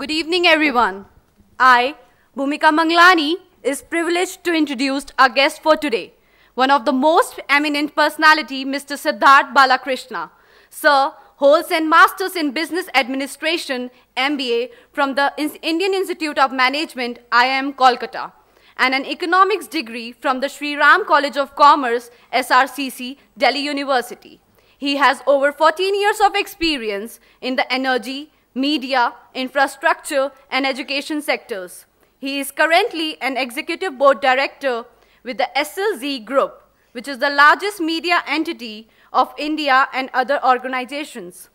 Good evening, everyone. I, Bhumika Manglani, is privileged to introduce our guest for today, one of the most eminent personality, Mr. Sidharth Balakrishna. Sir holds a Masters in Business Administration, MBA, from the Indian Institute of Management, IIM Kolkata, and an economics degree from the Sri Ram College of Commerce, SRCC, Delhi University. He has over 14 years of experience in the energy, media, infrastructure, and education sectors. He is currently an executive board director with the Essel Group, which is the largest media entity of India and other organizations,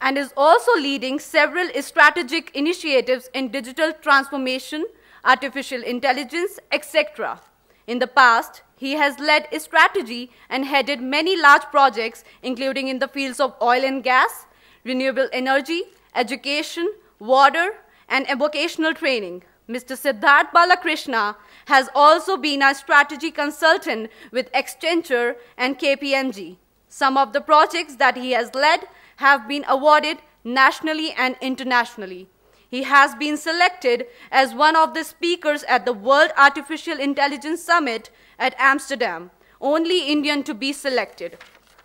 and is also leading several strategic initiatives in digital transformation, artificial intelligence, etc. In the past, he has led strategy and headed many large projects, including in the fields of oil and gas, renewable energy, education, water, and vocational training. Mr. Sidharth Balakrishna has also been a strategy consultant with Accenture and KPMG. Some of the projects that he has led have been awarded nationally and internationally. He has been selected as one of the speakers at the World Artificial Intelligence Summit at Amsterdam, only Indian to be selected.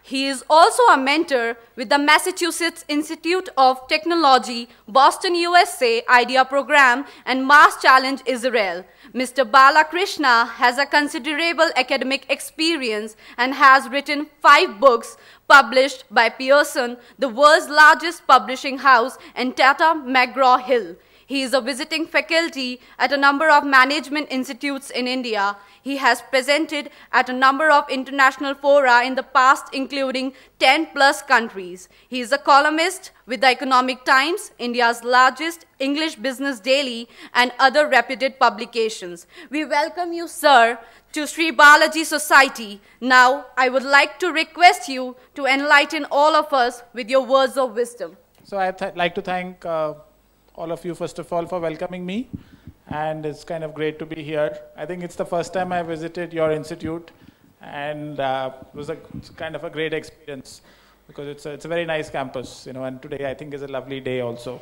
He is also a mentor with the Massachusetts Institute of Technology, Boston, USA IDEA program and MassChallenge Israel. Mr. Balakrishna has a considerable academic experience and has written five books published by Pearson, the world's largest publishing house, and Tata McGraw-Hill. He is a visiting faculty at a number of management institutes in India. He has presented at a number of international fora in the past, including 10 plus countries. He is a columnist with the Economic Times, India's largest English business daily, and other reputed publications. We welcome you, sir, to Sri Balaji Society. Now, I would like to request you to enlighten all of us with your words of wisdom. So I'd like to thank uh, all of you, first of all, for welcoming me. And it's kind of great to be here. I think it's the first time I visited your institute, and uh, it was a kind of a great experience because it's a, it's a very nice campus, you know, and today I think is a lovely day also.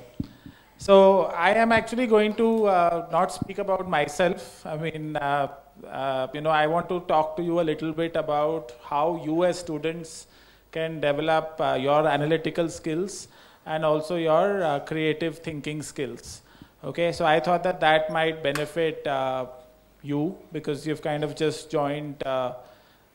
So I am actually going to uh, not speak about myself. I mean, uh, uh, you know, I want to talk to you a little bit about how you as students can develop uh, your analytical skills and also your uh, creative thinking skills. Okay, so I thought that that might benefit uh, you because you've kind of just joined uh,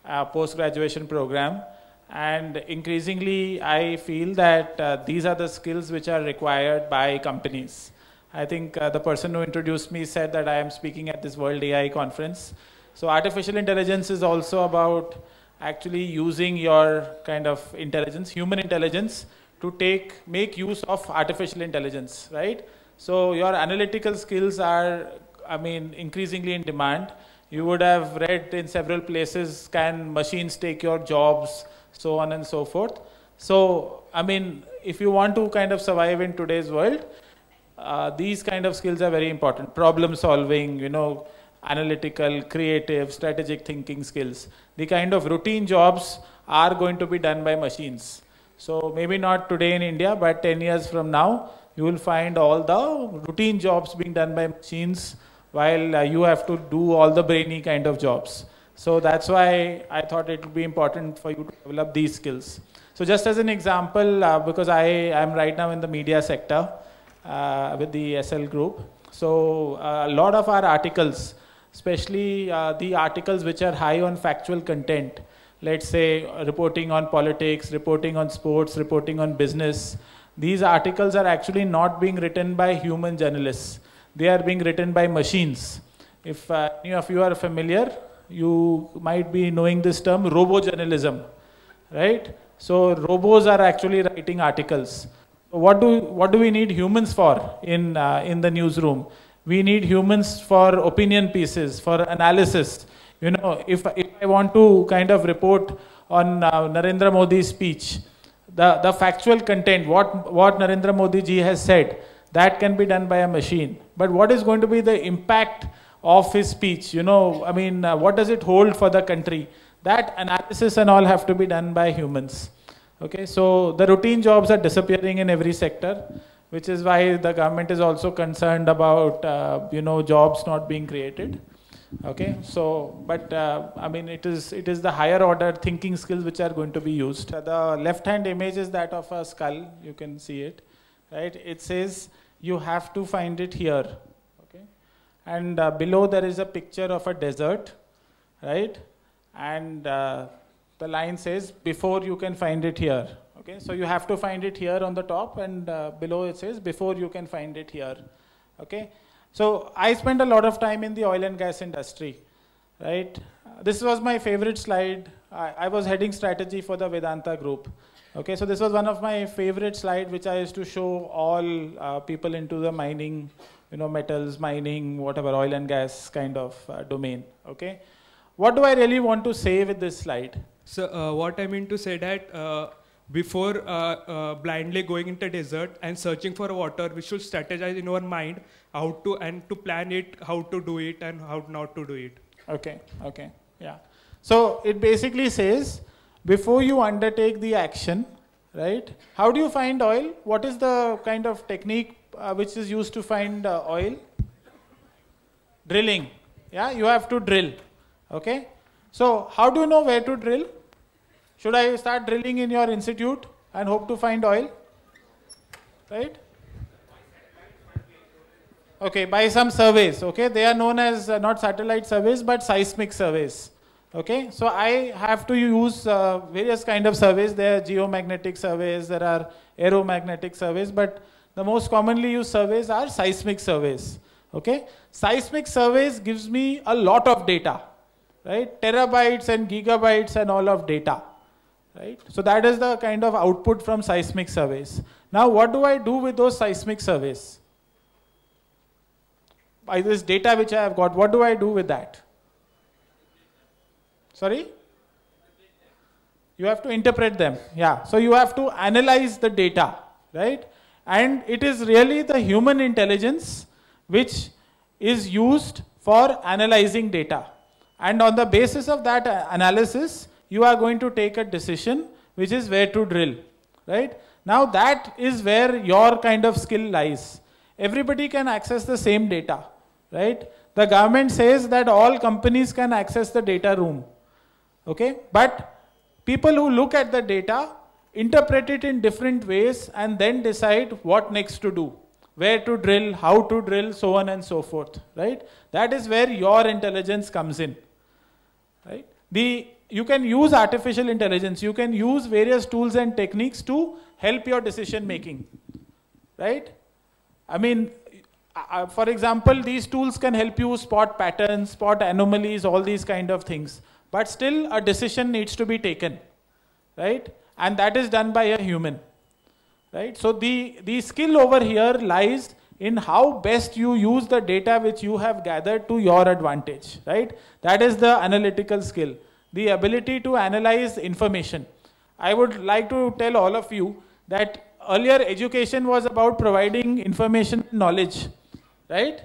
a post-graduation program and increasingly I feel that uh, these are the skills which are required by companies. I think uh, the person who introduced me said that I am speaking at this World AI conference. So artificial intelligence is also about actually using your kind of intelligence, human intelligence, to take make use of artificial intelligence, right? So your analytical skills are, I mean, increasingly in demand. You would have read in several places, can machines take your jobs, so on and so forth. So, I mean, if you want to kind of survive in today's world, uh, these kind of skills are very important. Problem solving, you know, analytical, creative, strategic thinking skills. The kind of routine jobs are going to be done by machines. So maybe not today in India, but 10 years from now, you will find all the routine jobs being done by machines while uh, you have to do all the brainy kind of jobs. So that's why I thought it would be important for you to develop these skills. So just as an example, uh, because I am right now in the media sector uh, with the Essel group. So uh, a lot of our articles, especially uh, the articles which are high on factual content, let's say reporting on politics, reporting on sports, reporting on business, these articles are actually not being written by human journalists. They are being written by machines. If uh, any of you are familiar, you might be knowing this term, robo-journalism, right? So robos are actually writing articles. What do, what do we need humans for in, uh, in the newsroom? We need humans for opinion pieces, for analysis. You know, if, if I want to kind of report on uh, Narendra Modi's speech, the, the factual content, what, what Narendra Modi ji has said, that can be done by a machine. But what is going to be the impact of his speech? You know, I mean, uh, what does it hold for the country? That analysis and all have to be done by humans. Okay, so the routine jobs are disappearing in every sector. which is why the government is also concerned about, uh, you know, jobs not being created. Okay, so, but uh, I mean, it is, it is the higher order thinking skills which are going to be used. The left hand image is that of a skull, you can see it, right? It says you have to find it here, okay? And uh, below there is a picture of a desert, right? And uh, the line says, before you can find it here, okay? So you have to find it here on the top and uh, below it says, before you can find it here, okay? So I spent a lot of time in the oil and gas industry, right? This was my favorite slide. I, I, was heading strategy for the Vedanta group. Okay, so this was one of my favorite slides, which I used to show all uh, people into the mining, you know, metals, mining, whatever, oil and gas kind of uh, domain. Okay, what do I really want to say with this slide? So uh, what I mean to say that uh, before uh, uh, blindly going into desert and searching for water, we should strategize in our mind how to and to plan it, how to do it, and how not to do it. Okay, okay, yeah. So it basically says before you undertake the action, right? How do you find oil? What is the kind of technique uh, which is used to find uh, oil? Drilling. Yeah, you have to drill. Okay. So how do you know where to drill? Should I start drilling in your institute and hope to find oil? Right? Okay, by some surveys, okay? They are known as uh, not satellite surveys, but seismic surveys. Okay, so I have to use uh, various kind of surveys. There are geomagnetic surveys, there are aeromagnetic surveys, but the most commonly used surveys are seismic surveys. Okay, seismic surveys gives me a lot of data, right? Terabytes and gigabytes and all of data right? So that is the kind of output from seismic surveys. Now what do I do with those seismic surveys? By this data which I have got, what do I do with that? Sorry? You have to interpret them. Yeah. So you have to analyze the data, right? And it is really the human intelligence which is used for analyzing data. And on the basis of that analysis, you are going to take a decision which is where to drill, right? Now that is where your kind of skill lies. Everybody can access the same data, right? The government says that all companies can access the data room, okay? But people who look at the data interpret it in different ways and then decide what next to do where to drill, how to drill, so on and so forth, right? That is where your intelligence comes in, right? The you can use artificial intelligence. You can use various tools and techniques to help your decision making, right? I mean, uh, for example, these tools can help you spot patterns, spot anomalies, all these kind of things. But still, a decision needs to be taken, right? And that is done by a human, right? So the, the skill over here lies in how best you use the data which you have gathered to your advantage, right? That is the analytical skill the ability to analyze information. I would like to tell all of you that earlier education was about providing information and knowledge, right?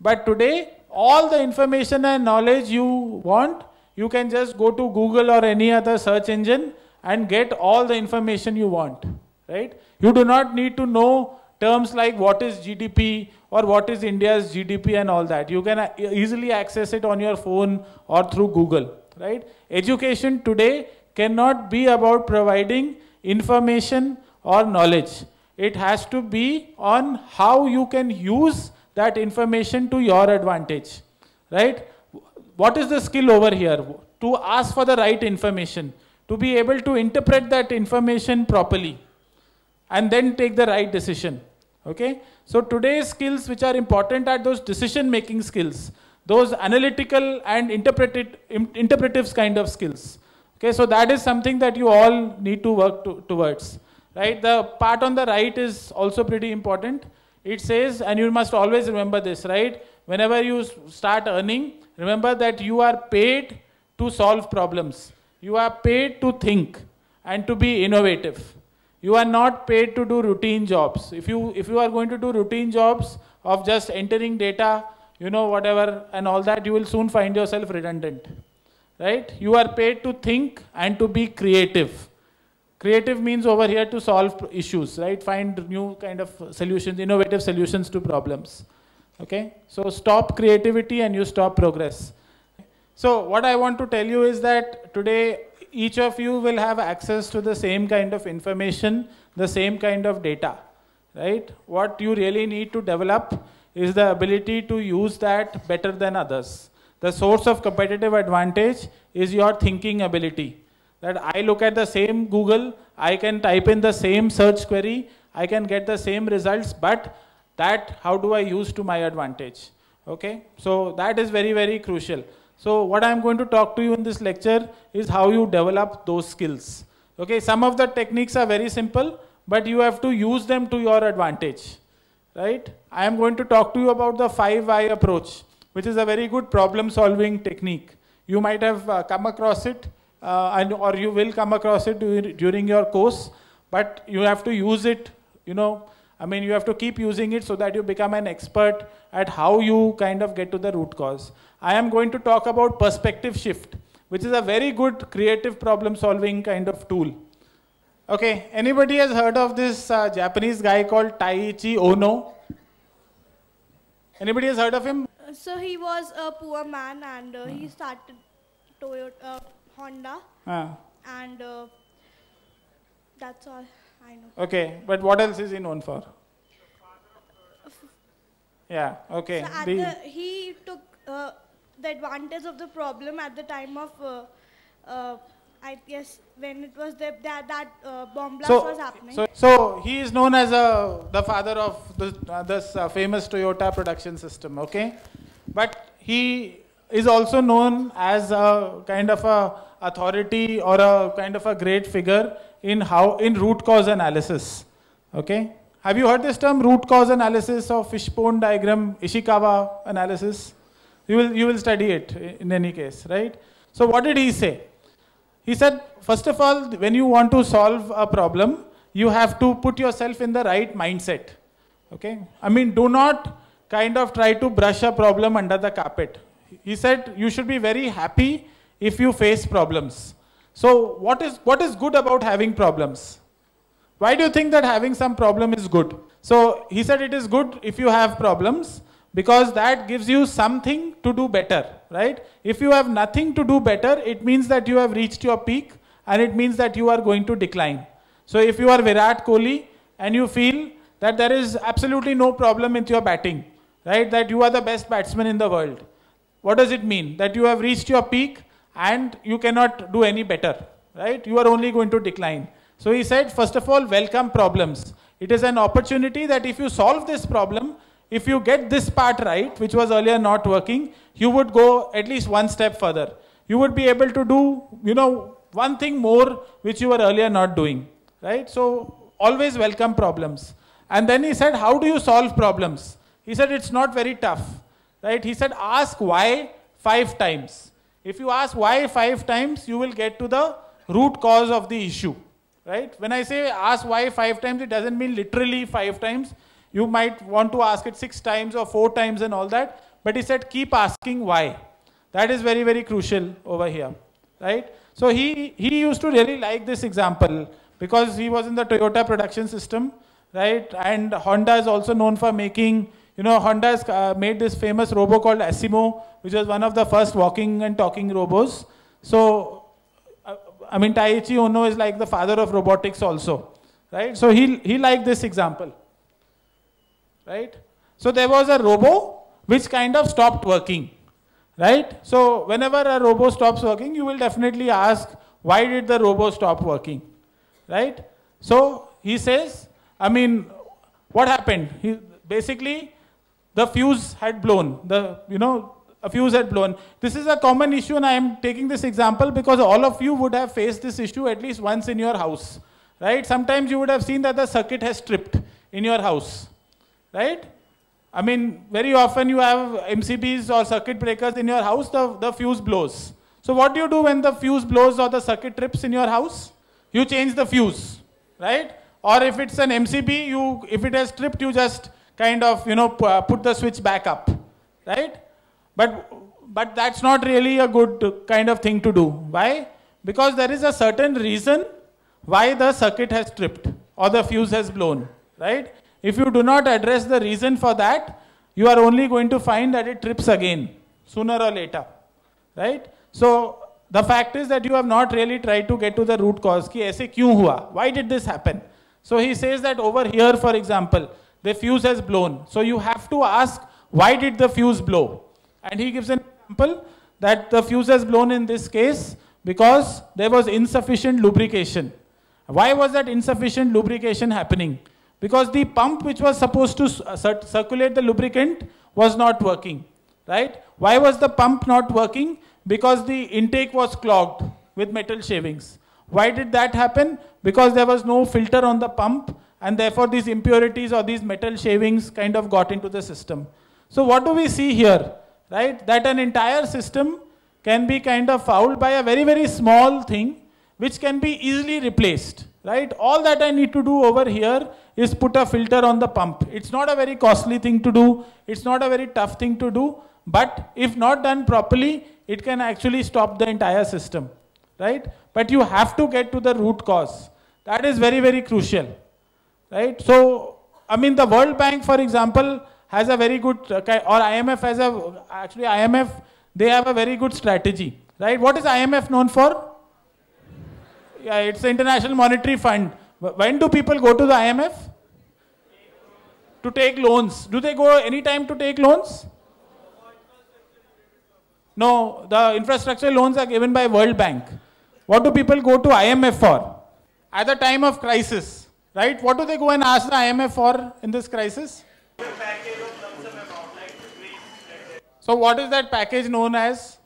But today, all the information and knowledge you want, you can just go to Google or any other search engine and get all the information you want, right? You do not need to know terms like what is GDP or what is India's GDP and all that. You can uh, easily access it on your phone or through Google right? Education today cannot be about providing information or knowledge. It has to be on how you can use that information to your advantage, right? What is the skill over here? To ask for the right information, to be able to interpret that information properly, and then take the right decision, okay? So today's skills which are important are those decision making skills those analytical and interpretive, kind of skills. Okay, so that is something that you all need to work to, towards. Right, the part on the right is also pretty important. It says, and you must always remember this, right? Whenever you start earning, remember that you are paid to solve problems. You are paid to think and to be innovative. You are not paid to do routine jobs. If you, if you are going to do routine jobs of just entering data, you know, whatever and all that, you will soon find yourself redundant. Right? You are paid to think and to be creative. Creative means over here to solve issues, right? Find new kind of solutions, innovative solutions to problems. Okay? So stop creativity and you stop progress. So what I want to tell you is that today each of you will have access to the same kind of information, the same kind of data, right? What you really need to develop is the ability to use that better than others. The source of competitive advantage is your thinking ability that I look at the same Google, I can type in the same search query, I can get the same results, but that how do I use to my advantage? Okay, so that is very, very crucial. So what I'm going to talk to you in this lecture is how you develop those skills. Okay, some of the techniques are very simple, but you have to use them to your advantage, right? I am going to talk to you about the 5 approach, which is a very good problem solving technique. You might have uh, come across it uh, and or you will come across it during your course, but you have to use it, you know, I mean, you have to keep using it so that you become an expert at how you kind of get to the root cause. I am going to talk about perspective shift, which is a very good creative problem solving kind of tool. Okay, anybody has heard of this uh, Japanese guy called Taiichi Ohno? Anybody has heard of him? So he was a poor man and uh, he started Toyota, uh, Honda. Ah. And uh, that's all I know. Okay, but what else is he known for? Yeah, okay. So The- the, he took uh, the advantage of the problem at the time of, uh, uh, I guess, when it was the, that, that uh, bomb blast was happening. So, so he is known as a, the father of this, uh, this uh, famous Toyota production system, okay? But he is also known as a kind of a authority or a kind of a great figure in how in root cause analysis, okay? Have you heard this term root cause analysis or fishbone diagram, Ishikawa analysis? You will, you will study it in any case, right? So what did he say? He said, first of all, when you want to solve a problem, you have to put yourself in the right mindset. Okay? I mean, do not kind of try to brush a problem under the carpet. He said, you should be very happy if you face problems. So, what is, what is good about having problems? Why do you think that having some problem is good? So, he said it is good if you have problems because that gives you something to do better, right? If you have nothing to do better, it means that you have reached your peak and it means that you are going to decline. So if you are Virat Kohli and you feel that there is absolutely no problem with your batting, right? That you are the best batsman in the world. What does it mean? That you have reached your peak and you cannot do any better, right? You are only going to decline. So he said, first of all, welcome problems. It is an opportunity that if you solve this problem, if you get this part right, which was earlier not working, you would go at least one step further. You would be able to do, you know, one thing more which you were earlier not doing, right? So always welcome problems. And then he said, how do you solve problems? He said, it's not very tough, right? He said, ask why five times. If you ask why five times, you will get to the root cause of the issue, right? When I say ask why five times, it doesn't mean literally five times. You might want to ask it six times or four times and all that. But he said, keep asking why. That is very, very crucial over here. Right? So he, he used to really like this example because he was in the Toyota production system. Right? And Honda is also known for making, you know, Honda has uh, made this famous robo called Asimo, which was one of the first walking and talking robos. So, uh, I mean, Taiichi Ohno is like the father of robotics also. Right? So he, he liked this example right? So there was a robo which kind of stopped working, right? So whenever a robo stops working, you will definitely ask, why did the robo stop working, right? So he says, I mean, what happened? He, basically, the fuse had blown. The, you know, a fuse had blown. This is a common issue and I am taking this example because all of you would have faced this issue at least once in your house, right? Sometimes you would have seen that the circuit has tripped in your house, right? I mean, very often you have MCBs or circuit breakers in your house, the, the fuse blows. So what do you do when the fuse blows or the circuit trips in your house? You change the fuse, right? Or if it's an MCB, you, if it has tripped, you just kind of, you know, uh, put the switch back up, right? But, but that's not really a good kind of thing to do. Why? Because there is a certain reason why the circuit has tripped or the fuse has blown, right? If you do not address the reason for that, you are only going to find that it trips again sooner or later, right? So the fact is that you have not really tried to get to the root cause. Ki aise kyun hua? Why did this happen? So he says that over here, for example, the fuse has blown. So you have to ask, why did the fuse blow? And he gives an example that the fuse has blown in this case because there was insufficient lubrication. Why was that insufficient lubrication happening? Because the pump which was supposed to uh, circulate the lubricant was not working, right? Why was the pump not working? Because the intake was clogged with metal shavings. Why did that happen? Because there was no filter on the pump and therefore these impurities or these metal shavings kind of got into the system. So what do we see here? Right? That an entire system can be kind of fouled by a very, very small thing which can be easily replaced. Right? All that I need to do over here is put a filter on the pump. It's not a very costly thing to do. It's not a very tough thing to do. But if not done properly, it can actually stop the entire system. Right? But you have to get to the root cause. That is very, very crucial. Right? So, I mean, the World Bank, for example, has a very good, uh, or IMF has a, actually IMF, they have a very good strategy. Right? What is IMF known for? Yeah, it's the International Monetary Fund. When do people go to the IMF? To take loans. Do they go anytime to take loans? No, the infrastructure loans are given by World Bank. What do people go to IMF for? At the time of crisis, right? What do they go and ask the IMF for in this crisis? So what is that package known as?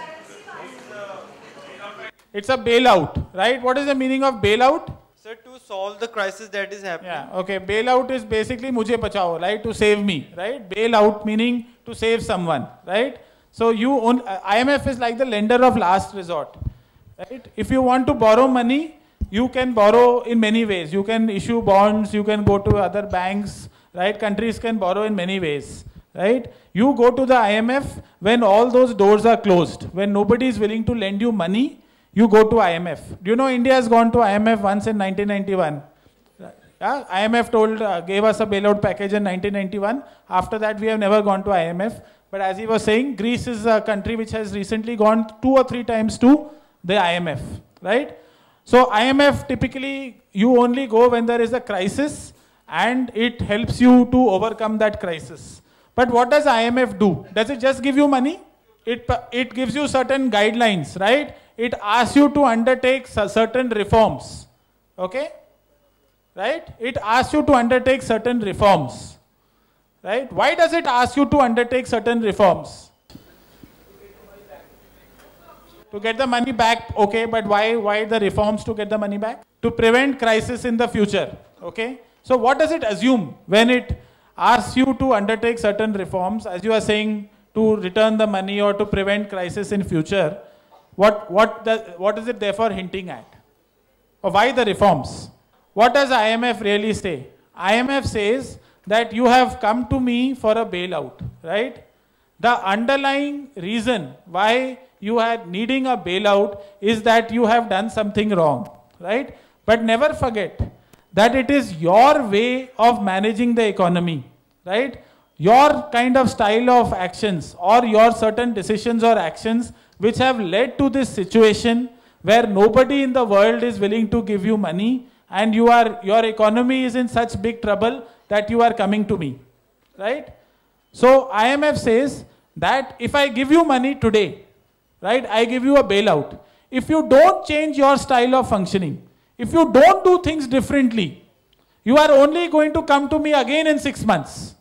It's a bailout, right? What is the meaning of bailout? Sir, to solve the crisis that is happening. Yeah, okay. Bailout is basically mujhe bachao, right? To save me, right? Bailout meaning to save someone, right? So you own, uh, IMF is like the lender of last resort. Right? If you want to borrow money, you can borrow in many ways. You can issue bonds, you can go to other banks, right? Countries can borrow in many ways, right? You go to the IMF when all those doors are closed, when nobody is willing to lend you money, you go to IMF. Do you know India has gone to IMF once in 1991? Yeah, IMF told, uh, gave us a bailout package in 1991. After that, we have never gone to IMF. But as he was saying, Greece is a country which has recently gone two or three times to the IMF, right? So IMF typically you only go when there is a crisis and it helps you to overcome that crisis. But what does IMF do? Does it just give you money? It, it gives you certain guidelines, right? It asks you to undertake certain reforms, okay? Right? It asks you to undertake certain reforms, right? Why does it ask you to undertake certain reforms? To get the money back, okay, but why, why the reforms to get the money back? To prevent crisis in the future, okay? So what does it assume when it asks you to undertake certain reforms, as you are saying, to return the money or to prevent crisis in future? What, what, the, what is it therefore hinting at? Or why the reforms? What does IMF really say? IMF says that you have come to me for a bailout, right? The underlying reason why you are needing a bailout is that you have done something wrong, right? But never forget that it is your way of managing the economy, right? Your kind of style of actions or your certain decisions or actions which have led to this situation where nobody in the world is willing to give you money and you are, your economy is in such big trouble that you are coming to me, right? So IMF says that if I give you money today, right? I give you a bailout. If you don't change your style of functioning, if you don't do things differently, you are only going to come to me again in six months.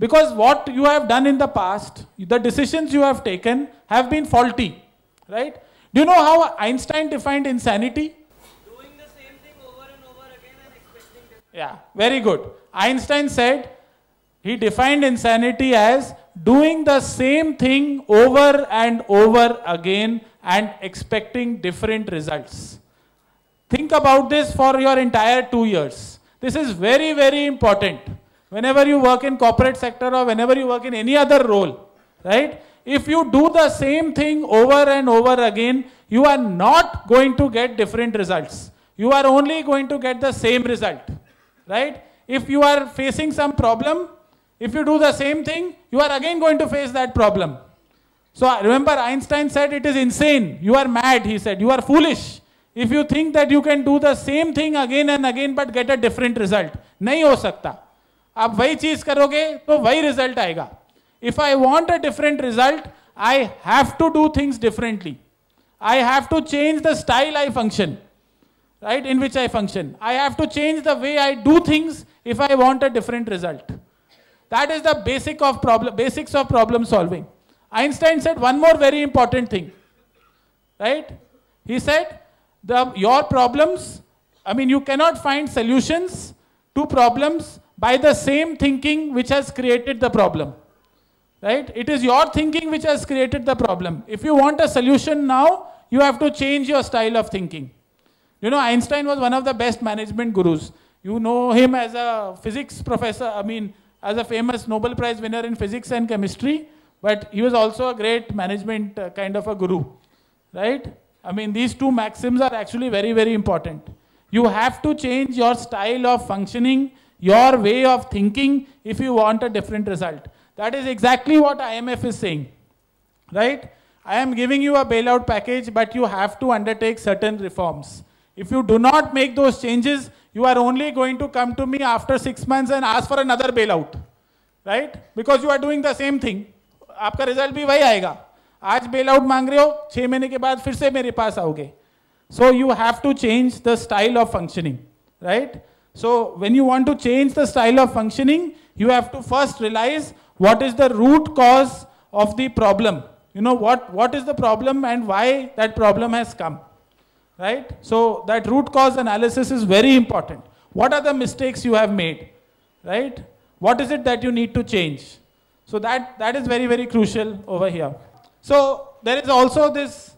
Because what you have done in the past, the decisions you have taken have been faulty, right? Do you know how Einstein defined insanity? Doing the same thing over and over again and expecting different. Yeah, very good. Einstein said, he defined insanity as doing the same thing over and over again and expecting different results. Think about this for your entire two years. This is very, very important whenever you work in corporate sector or whenever you work in any other role, right? If you do the same thing over and over again, you are not going to get different results. You are only going to get the same result, right? If you are facing some problem, if you do the same thing, you are again going to face that problem. So uh, remember Einstein said it is insane. You are mad, he said. You are foolish. If you think that you can do the same thing again and again but get a different result. Nahi ho sakta. आप वही चीज़ करोगे तो वही result आएगा। If I want a different result I have to do things differently I have to change the style I function right in which I function I have to change the way I do things if I want a different result that is the basic of problem basics of problem solving Einstein said one more very important thing right he said the your problems I mean you cannot find solutions to problems by the same thinking which has created the problem right? It is your thinking which has created the problem. If you want a solution now you have to change your style of thinking. You know einstein was one of the best management gurus. You know him as a physics professor i mean as a famous nobel prize winner in physics and chemistry but he was also a great management uh, kind of a guru right? I mean these two maxims are actually very very important. You have to change your style of functioning your way of thinking if you want a different result that is exactly what IMF is saying. Right? I am giving you a bailout package, but you have to undertake certain reforms. If you do not make those changes, you are only going to come to me after six months and ask for another bailout. Right? Because you are doing the same thing. आपका result भी वही आएगा आज bail out मांग रहे हो छह महीने के बाद फिर से मेरे पास आओगे so you have to change the style of functioning right so when you want to change the style of functioning, you have to first realize what is the root cause of the problem. You know, what, what is the problem and why that problem has come, right? So that root cause analysis is very important. What are the mistakes you have made, right? What is it that you need to change? So that, that is very, very crucial over here. So there is also this,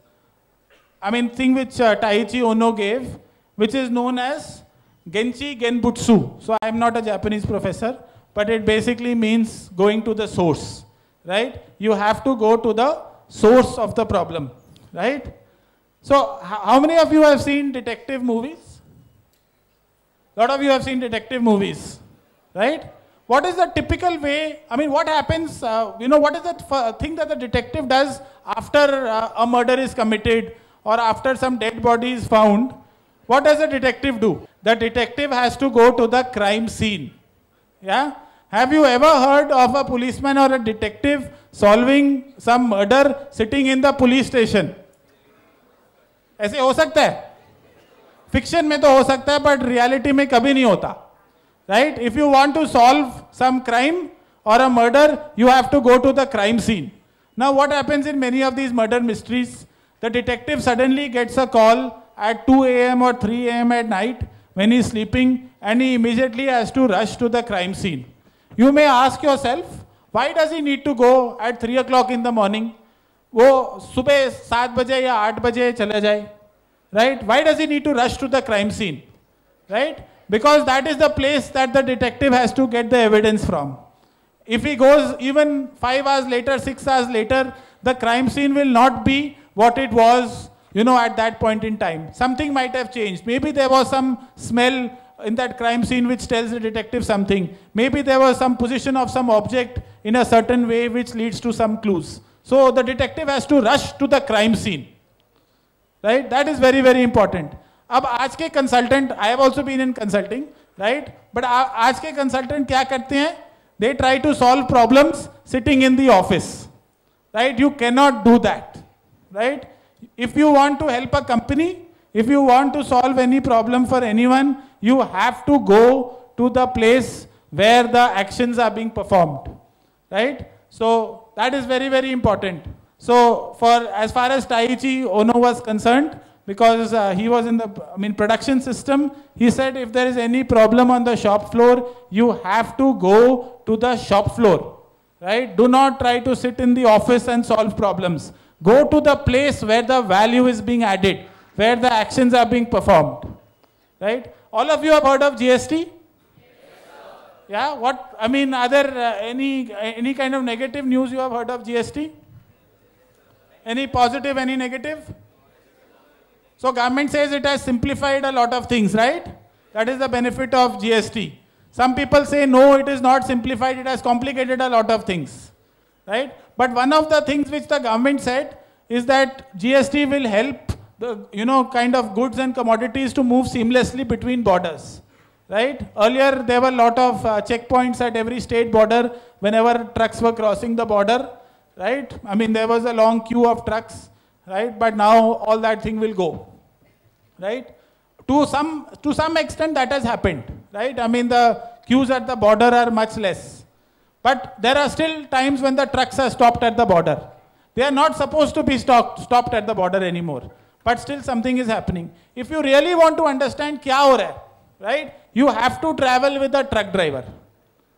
I mean, thing which uh, Ohno gave, which is known as genchi genbutsu so i am not a japanese professor but it basically means going to the source, right? You have to go to the source of the problem, right? So, how many of you have seen detective movies? A lot of you have seen detective movies, right? What is the typical way? I mean, what happens? Uh, you know, what is the thing that the detective does after uh, a murder is committed or after some dead body is found? What does the detective do? The detective has to go to the crime scene yeah? Have you ever heard of a policeman or a detective solving some murder sitting in the police station? ऐसे हो सकता है fiction में तो हो सकता है but reality में कभी नहीं होता right if you want to solve some crime or a murder, you have to go to the crime scene. Now, what happens in many of these murder mysteries? The detective suddenly gets a call at 2 a.m. or 3 a.m. at night when he's sleeping and he immediately has to rush to the crime scene. You may ask yourself, why does he need to go at 3 o'clock in the morning? वो सुबह सात बजे या आठ बजे चले जाए right why does he need to rush to the crime scene right because that is the place that the detective has to get the evidence from if he goes even 5 hours later 6 hours later the crime scene will not be what it was you know, at that point in time. Something might have changed. Maybe there was some smell in that crime scene which tells the detective something. Maybe there was some position of some object in a certain way which leads to some clues. So the detective has to rush to the crime scene. Right? That is very, very important. अब आज के consultant I have also been in consulting right but आज के consultant क्या करते हैं they try to solve problems sitting in the office right you can not do that right If you want to help a company, if you want to solve any problem for anyone, you have to go to the place where the actions are being performed. Right? So that is very, very important. So for as far as Taiichi Ohno was concerned, because uh, he was in the I mean production system, he said if there is any problem on the shop floor, you have to go to the shop floor. Right? Do not try to sit in the office and solve problems. Go to the place where the value is being added, where the actions are being performed. Right? All of you have heard of GST? yeah, what, I mean, are there uh, any, any kind of negative news you have heard of GST? Any positive, any negative? So government says it has simplified a lot of things, right? That is the benefit of GST. Some people say no, it is not simplified, it has complicated a lot of things, right? But one of the things which the government said is that GST will help the, you know, kind of goods and commodities to move seamlessly between borders, right? Earlier, there were a lot of uh, checkpoints at every state border whenever trucks were crossing the border, right? I mean, there was a long queue of trucks, right? But now all that thing will go, right? To some, to some extent that has happened, right? I mean, the queues at the border are much less. But there are still times when the trucks are stopped at the border. They are not supposed to be stopped, stopped at the border anymore. But still something is happening. If you really want to understand kya ho hai, right? You have to travel with a truck driver,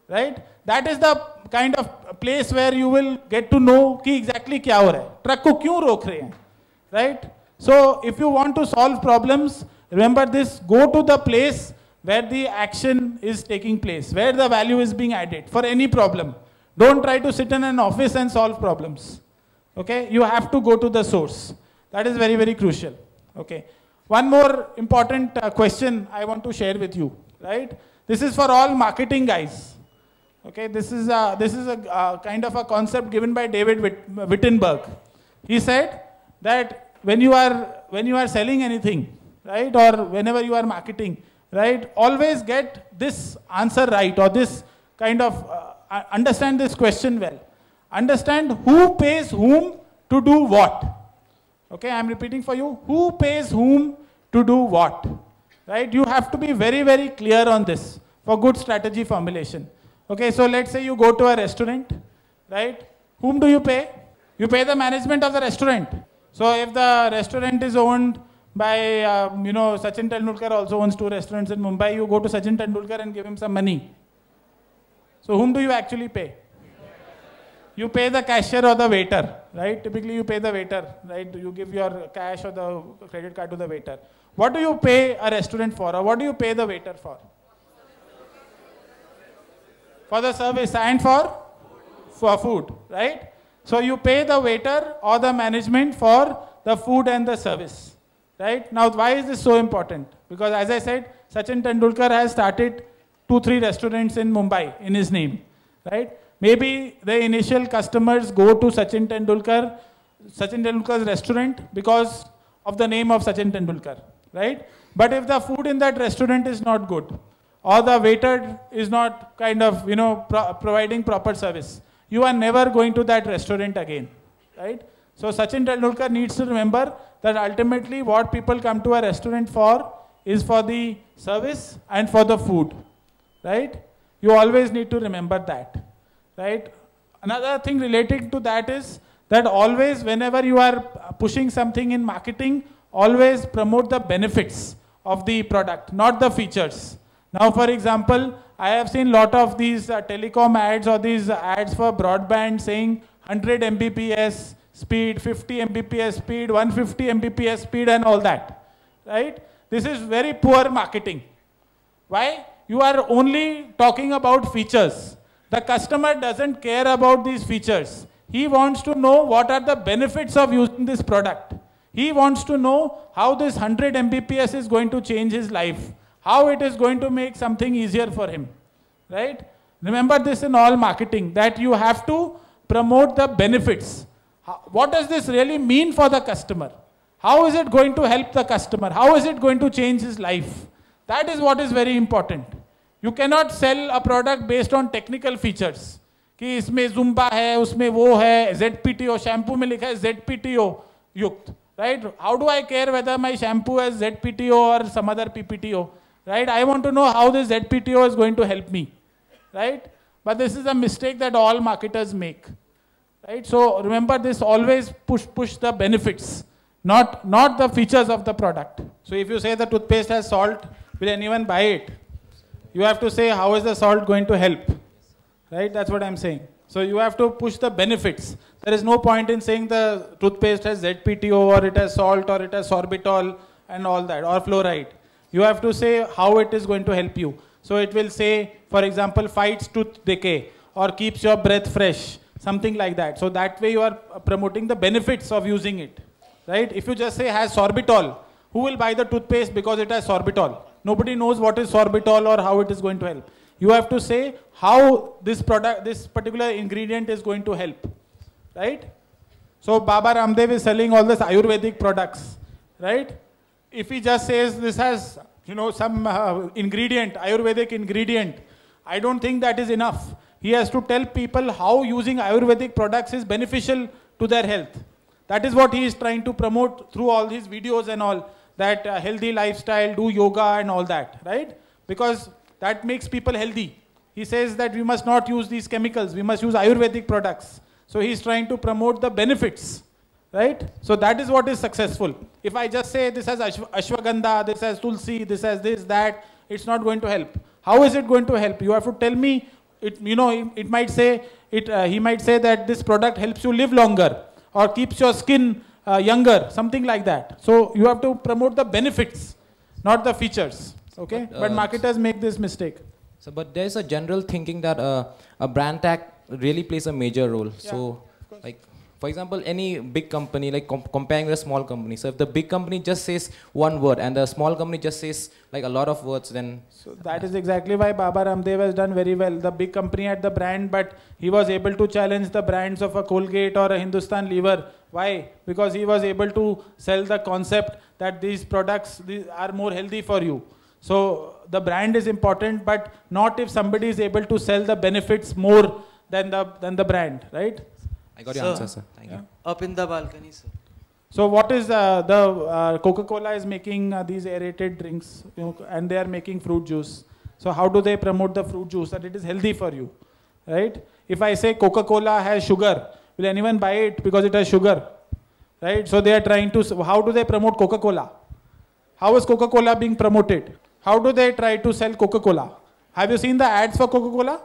right? That is the kind of place where you will get to know ki exactly kya ho hai. Truck ko kyun rok rahe hain, right? So if you want to solve problems, remember this, go to the place where the action is taking place, where the value is being added for any problem. Don't try to sit in an office and solve problems. Okay, you have to go to the source. That is very, very crucial. Okay. One more important uh, question I want to share with you, right? This is for all marketing guys. Okay, this is a, this is a uh, kind of a concept given by David Witt, Wittenberg. He said that when you are when you are selling anything, right, or whenever you are marketing, right, always get this answer right or this kind of uh, understand this question well. Understand who pays whom to do what. Okay, I'm repeating for you. Who pays whom to do what? Right? You have to be very, very clear on this for good strategy formulation. Okay, so let's say you go to a restaurant, right? Whom do you pay? You pay the management of the restaurant. So if the restaurant is owned by, um, you know, Sachin Tendulkar also owns two restaurants in Mumbai, you go to Sachin Tendulkar and give him some money. So whom do you actually pay? You pay the cashier or the waiter, right? Typically you pay the waiter, right? You give your cash or the credit card to the waiter. What do you pay a restaurant for or what do you pay the waiter for? For the service and for? For food, right? So you pay the waiter or the management for the food and the service, right? Now why is this so important? Because as I said, Sachin Tendulkar has started two, three restaurants in Mumbai in his name, right? Maybe the initial customers go to Sachin Tendulkar, Sachin Tendulkar's restaurant because of the name of Sachin Tendulkar, right? But if the food in that restaurant is not good, or the waiter is not kind of, you know, pro providing proper service, you are never going to that restaurant again, right? So Sachin Tendulkar needs to remember that ultimately what people come to a restaurant for is for the service and for the food, right? You always need to remember that right? Another thing related to that is that always whenever you are pushing something in marketing, always promote the benefits of the product, not the features. Now, for example, I have seen lot of these uh, telecom ads or these ads for broadband saying 100 Mbps speed, 50 Mbps speed, 150 Mbps speed and all that, right? This is very poor marketing. Why? You are only talking about features. The customer doesn't care about these features. He wants to know what are the benefits of using this product. He wants to know how this 100 Mbps is going to change his life, how it is going to make something easier for him, right? Remember this in all marketing, that you have to promote the benefits. What does this really mean for the customer? How is it going to help the customer? How is it going to change his life? That is what is very important. You cannot cell a product based on technical features कि इसमें Zumba है उसमें वो है Z P T O shampoo में लिखा है Z P T O युक्त right how do I care whether my shampoo as Z P T O और some other P P T O right i want to know how this zpto is going to help me right but this is a mistake that all marketers make right? So remember this always push push the benefits not not the features of the product. So if you say the toothpaste has salt will anyone buy it? You have to say how is the salt going to help? Right? That's what i'm saying. So you have to push the benefits. There is no point in saying the toothpaste has zpto or it has salt or it has sorbitol and all that or fluoride. You have to say how it is going to help you. So it will say for example fights tooth decay or keeps your breath fresh something like that so that way you are promoting the benefits of using it right if you just say has sorbitol Who will buy the toothpaste because it has sorbitol? Nobody knows what is sorbitol or how it is going to help. You have to say how this product, this particular ingredient is going to help, right? So Baba Ramdev is selling all this Ayurvedic products, right? If he just says this has, you know, some uh, ingredient, Ayurvedic ingredient, I don't think that is enough. He has to tell people how using Ayurvedic products is beneficial to their health. That is what he is trying to promote through all his videos and all that uh, healthy lifestyle, do yoga and all that, right? Because that makes people healthy. He says that we must not use these chemicals, we must use Ayurvedic products. So he is trying to promote the benefits, right? So that is what is successful. If I just say this has ashw ashwagandha, this has tulsi, this has this, that, it's not going to help. How is it going to help? You have to tell me, it, you know, it, it might say, it, uh, he might say that this product helps you live longer or keeps your skin uh, younger, something like that. So you have to promote the benefits, not the features. Okay, but, uh, but marketers make this mistake. So, but there's a general thinking that uh, a brand tag really plays a major role. Yeah, so, like for example, any big company, like com comparing with a small company. So if the big company just says one word and the small company just says like a lot of words, then... So that is exactly why Baba Ramdev has done very well. The big company had the brand, but he was able to challenge the brands of a Colgate or a Hindustan Lever. Why? Because he was able to sell the concept that these products are more healthy for you. So the brand is important, but not if somebody is able to sell the benefits more than the, than the brand, right? I got your answer, sir. Thank yeah. you. Up in the balcony, sir. So what is uh, the uh, Coca-Cola is making uh, these aerated drinks, you know, and they are making fruit juice. So how do they promote the fruit juice that it is healthy for you, right? If I say Coca-Cola has sugar, will anyone buy it because it has sugar, right? So they are trying to. How do they promote Coca-Cola? How is Coca-Cola being promoted? How do they try to sell Coca-Cola? Have you seen the ads for Coca-Cola?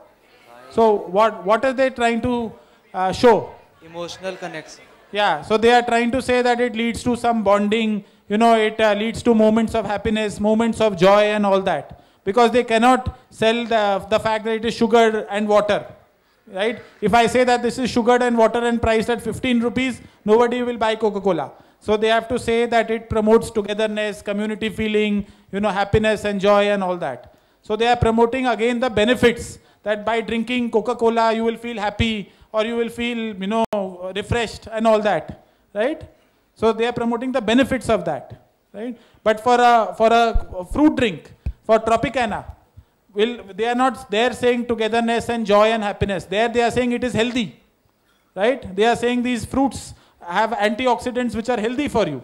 So what what are they trying to uh, show? Emotional connection. Yeah, so they are trying to say that it leads to some bonding, you know, it uh, leads to moments of happiness, moments of joy and all that. Because they cannot sell the, the fact that it is sugar and water, right? If I say that this is sugar and water and priced at 15 rupees, nobody will buy Coca-Cola. So they have to say that it promotes togetherness, community feeling, you know, happiness and joy and all that. So they are promoting again the benefits that by drinking Coca-Cola you will feel happy, or you will feel, you know, refreshed and all that, right? So they are promoting the benefits of that, right? But for a, for a fruit drink, for Tropicana, will, they are not they are saying togetherness and joy and happiness. There they are saying it is healthy, right? They are saying these fruits have antioxidants which are healthy for you.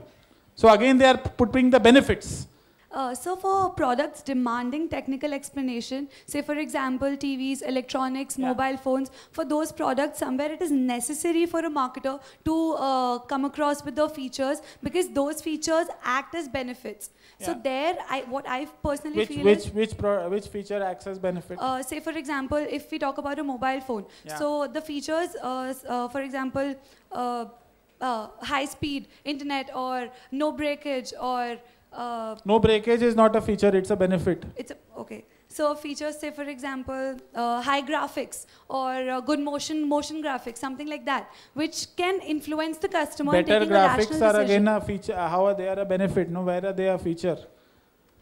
So again, they are putting the benefits. Uh, so for products demanding technical explanation, say for example TVs, electronics, yeah. mobile phones, for those products somewhere it is necessary for a marketer to uh, come across with the features because those features act as benefits. Yeah. So there, I, what I personally which, feel which, is... Which, pro, which feature acts as benefit? Uh, say for example, if we talk about a mobile phone. Yeah. So the features, uh, uh, for example, high speed internet or no breakage or uh, no breakage is not a feature, it's a benefit. It's a, okay. So features, say for example, uh, high graphics or uh, good motion, motion graphics, something like that, which can influence the customer. Better graphics are again a feature. Uh, how are they are a benefit? No, where are they a feature?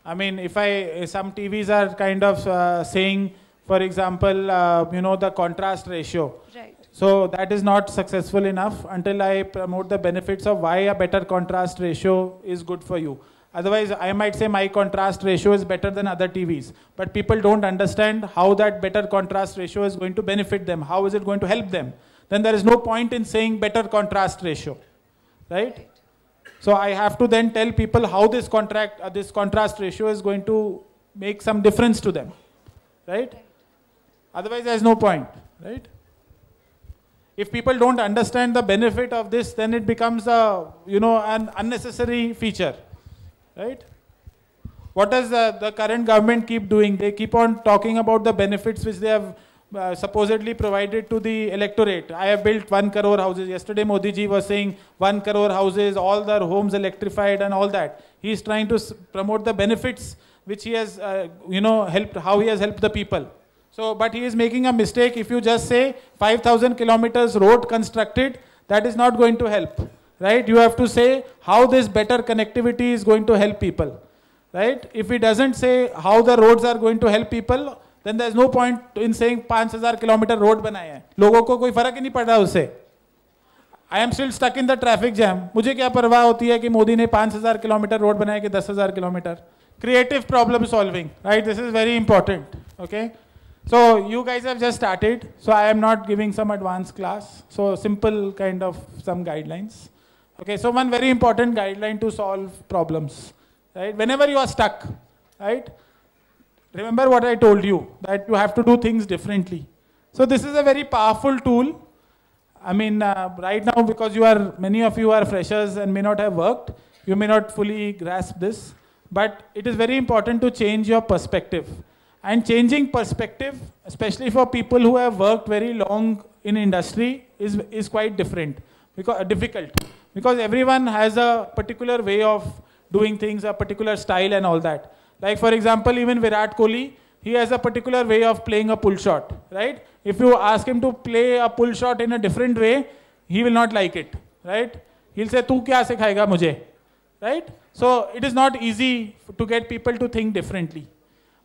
I mean, if I some TVs are kind of uh, saying, for example, uh, you know the contrast ratio. Right. So that is not successful enough until I promote the benefits of why a better contrast ratio is good for you. Otherwise, I might say my contrast ratio is better than other TVs. But people don't understand how that better contrast ratio is going to benefit them. How is it going to help them? Then there is no point in saying better contrast ratio. Right? So I have to then tell people how this contract, uh, this contrast ratio is going to make some difference to them. Right? Otherwise, there is no point. Right? If people don't understand the benefit of this, then it becomes a, you know, an unnecessary feature right? What does the, the current government keep doing? They keep on talking about the benefits which they have uh, supposedly provided to the electorate. I have built one crore houses. Yesterday Modi ji was saying one crore houses, all their homes electrified and all that. He is trying to promote the benefits which he has, uh, you know, helped, how he has helped the people. So, but he is making a mistake if you just say 5,000 kilometers road constructed, that is not going to help right? You have to say how this better connectivity is going to help people, right? If he doesn't say how the roads are going to help people, then there's no point in saying 5000 kilometer road बनाए हैं लोगों को कोई फर्क ही नहीं पड़ रहा उससे I am still stuck in the traffic jam मुझे क्या परवाह होती है कि मोदी ने 5000 किलोमीटर रोड बनाए कि 10000 kilometre creative problem solving right this is very important okay so you guys have just started so i am not giving some advanced class so simple kind of some guidelines okay so one very important guideline to solve problems right whenever you are stuck right remember what i told you that you have to do things differently so this is a very powerful tool i mean uh, right now because you are many of you are freshers and may not have worked you may not fully grasp this but it is very important to change your perspective. And changing perspective, especially for people who have worked very long in industry, is, is quite different, because, difficult. Because everyone has a particular way of doing things, a particular style and all that. Like for example, even Virat Kohli, he has a particular way of playing a pull shot, right? If you ask him to play a pull shot in a different way, he will not like it, right? He'll say, "Tu kya sikhayega mujhe?" Right? So it is not easy to get people to think differently.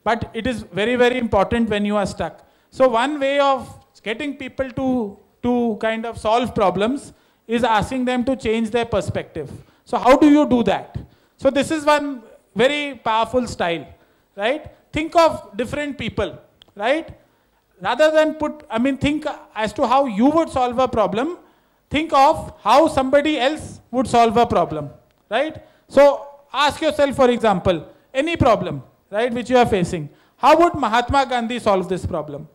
But it is very, very important when you are stuck. So one way of getting people to, to kind of solve problems is asking them to change their perspective. So how do you do that? So this is one very powerful style, right? Think of different people, right? Rather than put, I mean, think as to how you would solve a problem, think of how somebody else would solve a problem, right? So ask yourself, for example, any problem, right, which you are facing. How would Mahatma Gandhi solve this problem?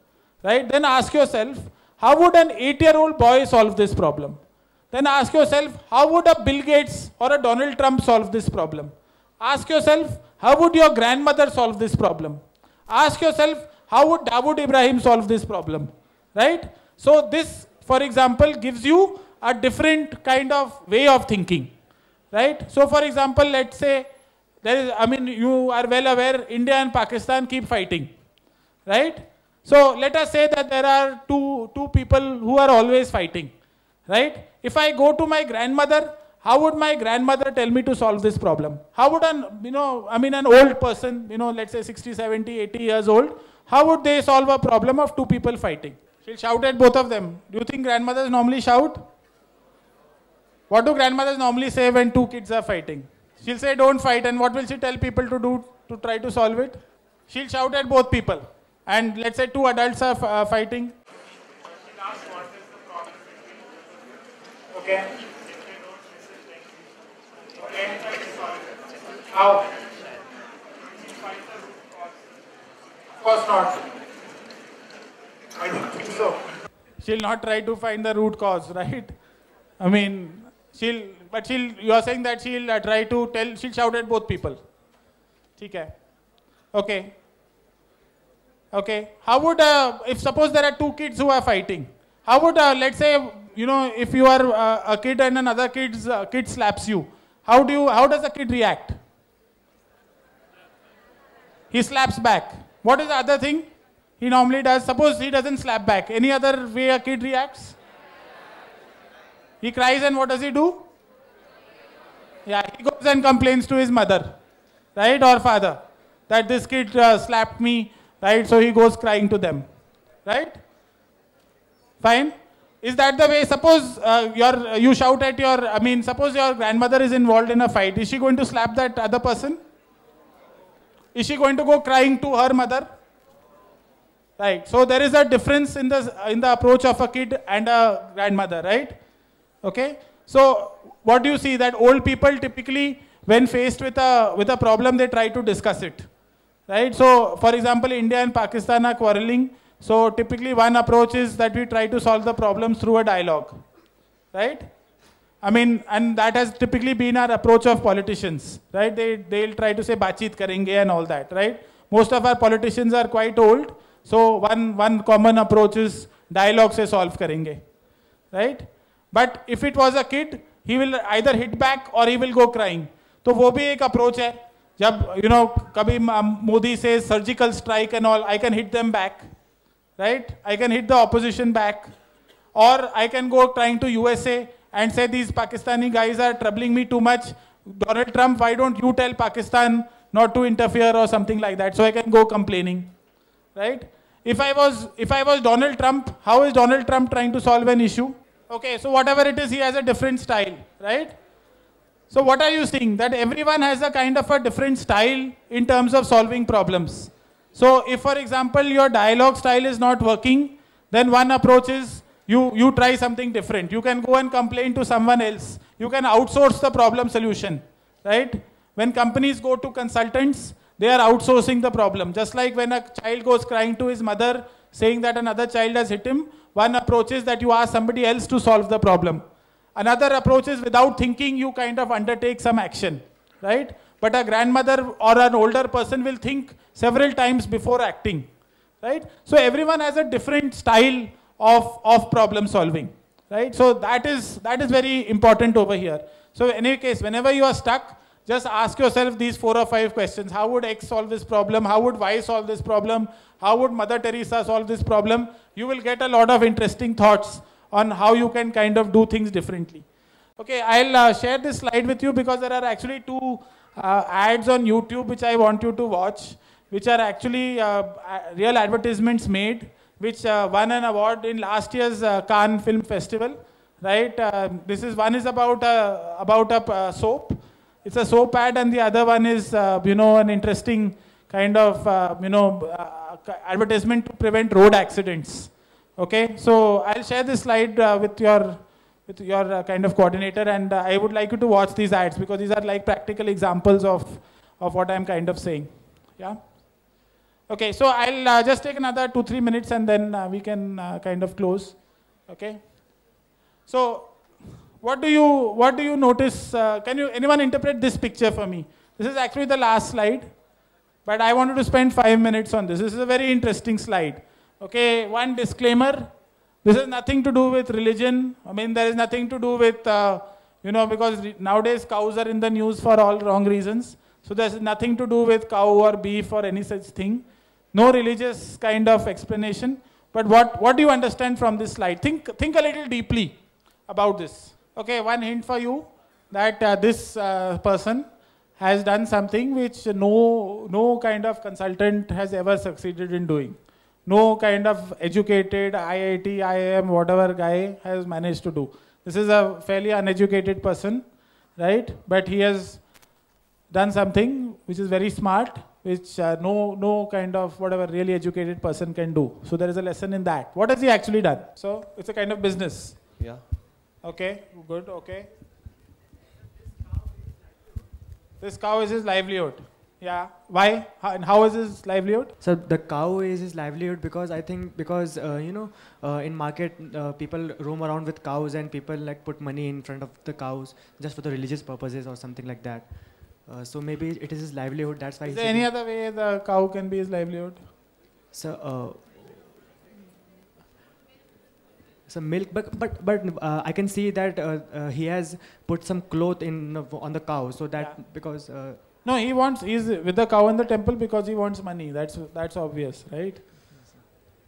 Right? Then ask yourself, how would an eight-year-old boy solve this problem? Then ask yourself, how would a Bill Gates or a Donald Trump solve this problem? Ask yourself, how would your grandmother solve this problem? Ask yourself, how would Dawood Ibrahim solve this problem? Right? So this, for example, gives you a different kind of way of thinking right? So for example, let's say there is, I mean, you are well aware India and Pakistan keep fighting, right? So let us say that there are two, two people who are always fighting, right? If I go to my grandmother, how would my grandmother tell me to solve this problem? How would an, you know, I mean an old person, you know, let's say 60, 70, 80 years old, how would they solve a problem of two people fighting? She'll shout at both of them. Do you think grandmothers normally shout? What do grandmothers normally say when two kids are fighting? She'll say, don't fight. And what will she tell people to do to try to solve it? She'll shout at both people. And let's say two adults are uh, fighting. Okay. Okay. How? Of course not. I don't think so. She'll not try to find the root cause, right? I mean, she'll, but she'll, you are saying that she'll uh, try to tell, she'll shout at both people. Okay. Okay. Okay. How would, uh, if suppose there are two kids who are fighting, how would, uh, let's say, you know, if you are uh, a kid and another kid's, uh, kid slaps you, how do you, how does the kid react? He slaps back. What is the other thing he normally does? Suppose he doesn't slap back. Any other way a kid reacts? He cries and what does he do? Yeah, he goes and complains to his mother, right, or father, that this kid uh, slapped me, right, so he goes crying to them, right? Fine? Is that the way? Suppose uh, your, you shout at your, I mean, suppose your grandmother is involved in a fight. Is she going to slap that other person? Is she going to go crying to her mother? Right. So there is a difference in the, in the approach of a kid and a grandmother, right? Okay. So what do you see that old people typically when faced with a, with a problem, they try to discuss it. Right. So for example, India and Pakistan are quarreling. So typically one approach is that we try to solve the problems through a dialogue. Right. I mean, and that has typically been our approach of politicians, right? They, they'll try to say bachit karenge and all that, right? Most of our politicians are quite old. So one, one common approach is dialogue se solve karenge, right? But if it was a kid he will either hit back और he will go crying तो वो भी एक approach है जब you you no know, कभी मोदी से surgical strike and all I can hit them back right? I can hit the opposition back. Or I can go trying to USA and say these Pakistani guys are troubling me too much. Donald Trump, why don't you tell Pakistan not to interfere or something like that? So I can go complaining, right? If I was, if I was Donald Trump, how is Donald Trump trying to solve an issue? Okay, so whatever it is, he has a different style, right? So what are you seeing? That everyone has a kind of a different style in terms of solving problems. So if, for example, your dialogue style is not working, then one approach is you, you try something different. You can go and complain to someone else. You can outsource the problem solution, right? When companies go to consultants, they are outsourcing the problem. Just like when a child goes crying to his mother, saying that another child has hit him, one approach is that you ask somebody else to solve the problem. Another approach is without thinking, you kind of undertake some action, right? But a grandmother or an older person will think several times before acting, right? So everyone has a different style of, of problem solving, right? So that is, that is very important over here. So in any case, whenever you are stuck, just ask yourself these four or five questions. How would X solve this problem? How would Y solve this problem? How would Mother Teresa solve this problem? You will get a lot of interesting thoughts on how you can kind of do things differently. Okay, I'll uh, share this slide with you because there are actually two uh, ads on YouTube which I want you to watch, which are actually uh, real advertisements made, which uh, won an award in last year's uh, Cannes Film Festival. Right, uh, this is one is about a, about a soap, it's a soap ad and the other one is, uh, you know, an interesting kind of, uh, you know, uh, advertisement to prevent road accidents. Okay, so I'll share this slide uh, with your, with your uh, kind of coordinator and uh, I would like you to watch these ads because these are like practical examples of, of what I'm kind of saying. Yeah. Okay, so I'll just take another two, three minutes and then we can kind of close. Okay. So what do you, what do you notice? Uh, can you, anyone interpret this picture for me? This is actually the last slide, but I wanted to spend five minutes on this. This is a very interesting slide. Okay, one disclaimer. This has nothing to do with religion. I mean, there is nothing to do with, uh, you know, because nowadays cows are in the news for all wrong reasons. So there's nothing to do with cow or beef or any such thing. No religious kind of explanation. But what, what do you understand from this slide? Think, think a little deeply about this. Okay, one hint for you that uh, this uh, person has done something which no, no kind of consultant has ever succeeded in doing. No kind of educated IIT, IIM, whatever guy has managed to do. This is a fairly uneducated person, right? But he has done something which is very smart, which uh, no, no kind of whatever really educated person can do. So there is a lesson in that. What has he actually done? So it's a kind of business. Yeah. Okay, good, okay. This cow is his livelihood. Yeah. Why? How, and how is his livelihood? So the cow is his livelihood because I think because uh, you know uh, in market uh, people roam around with cows and people like put money in front of the cows just for the religious purposes or something like that. Uh, so maybe it is his livelihood. That's why. Is there any other way the cow can be his livelihood? So uh, some milk but but but uh, i can see that uh, uh, he has put some cloth in on the cow so that yeah. because uh, no he wants he's with the cow in the temple because he wants money. That's that's obvious right?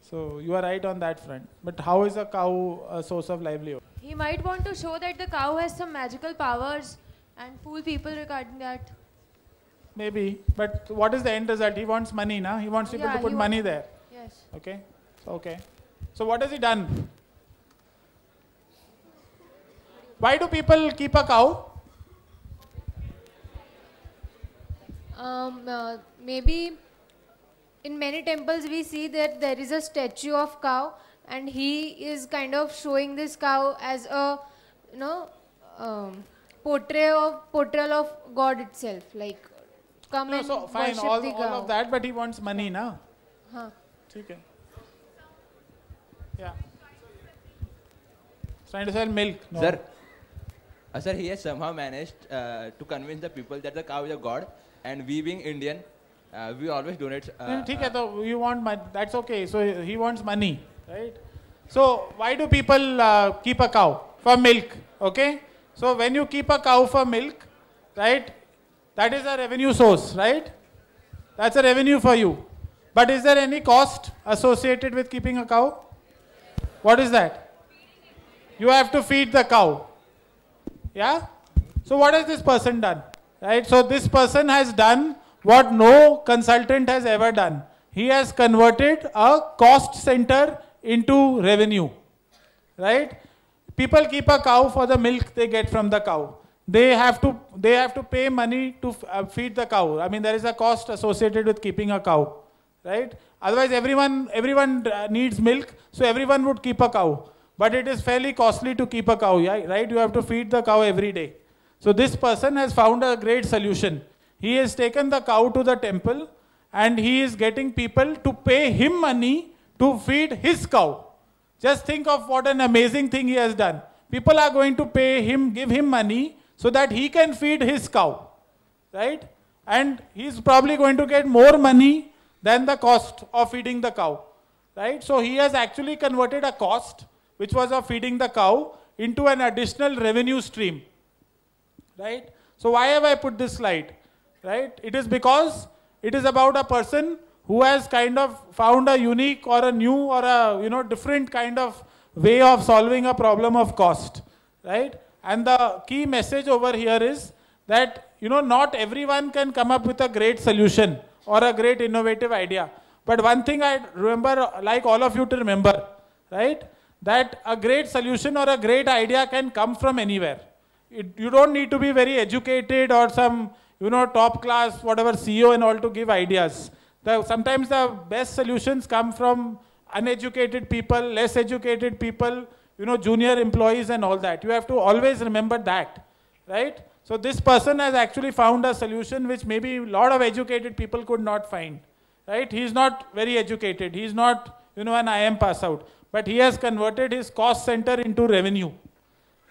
So you are right on that front. But how is a cow a source of livelihood? He might want to show that the cow has some magical powers and fool people regarding that. Maybe. But what is the end result? He wants money now he wants people yeah, to put money there. Yes. Okay? Okay. So what has he done? Why do people keep a cow? Um, uh, maybe in many temples we see that there is a statue of cow and he is kind of showing this cow as a you know um, portrait of portrayal of God itself like come no, and so fine worship all, the all cow. of that but he wants money now huh. okay yeah trying to sell milk no. sir uh, sir, he has somehow managed uh, to convince the people that the cow is a god, and we being Indian, uh, we always donate. Uh, okay, so you want money. That's okay. So he wants money, right? So why do people uh, keep a cow for milk? Okay. So when you keep a cow for milk, right? That is a revenue source, right? That's a revenue for you. But is there any cost associated with keeping a cow? What is that? You have to feed the cow. Yeah? So what has this person done? Right? So this person has done what no consultant has ever done. He has converted a cost center into revenue. Right? People keep a cow for the milk they get from the cow. They have to they have to pay money to uh, feed the cow. I mean there is a cost associated with keeping a cow, right? Otherwise everyone everyone uh, needs milk, so everyone would keep a cow. But it is fairly costly to keep a cow, right? You have to feed the cow every day. So this person has found a great solution. He has taken the cow to the temple and he is getting people to pay him money to feed his cow. Just think of what an amazing thing he has done. People are going to pay him, give him money so that he can feed his cow. Right? And he's probably going to get more money than the cost of feeding the cow. Right? So he has actually converted a cost, which was of feeding the cow, into an additional revenue stream. Right? So why have I put this slide? Right? It is because it is about a person who has kind of found a unique or a new or a you know different kind of way of solving a problem of cost. Right? And the key message over here is that you know not everyone can come up with a great solution or a great innovative idea. But one thing I remember, like all of you to remember, right? That a great solution or a great idea can come from anywhere. It, you don't need to be very educated or some, you know, top class, whatever CEO and all to give ideas. The, sometimes the best solutions come from uneducated people, less educated people, you know, junior employees and all that. You have to always remember that, right? So this person has actually found a solution which maybe a lot of educated people could not find, right? He's not very educated. He's not, you know, an IM pass out, but he has converted his cost center into revenue,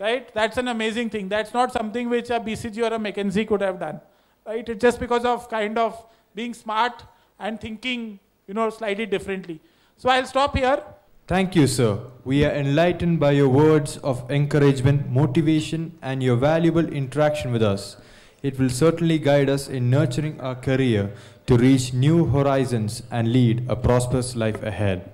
right? That's an amazing thing. That's not something which a BCG or a McKinsey could have done, right? It's just because of kind of being smart and thinking, you know, slightly differently. So I'll stop here. Thank you, sir. We are enlightened by your words of encouragement, motivation, and your valuable interaction with us. It will certainly guide us in nurturing our career to reach new horizons and lead a prosperous life ahead.